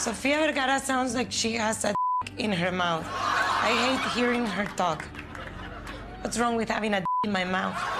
Sofia Vergara sounds like she has a in her mouth. I hate hearing her talk. What's wrong with having a in my mouth?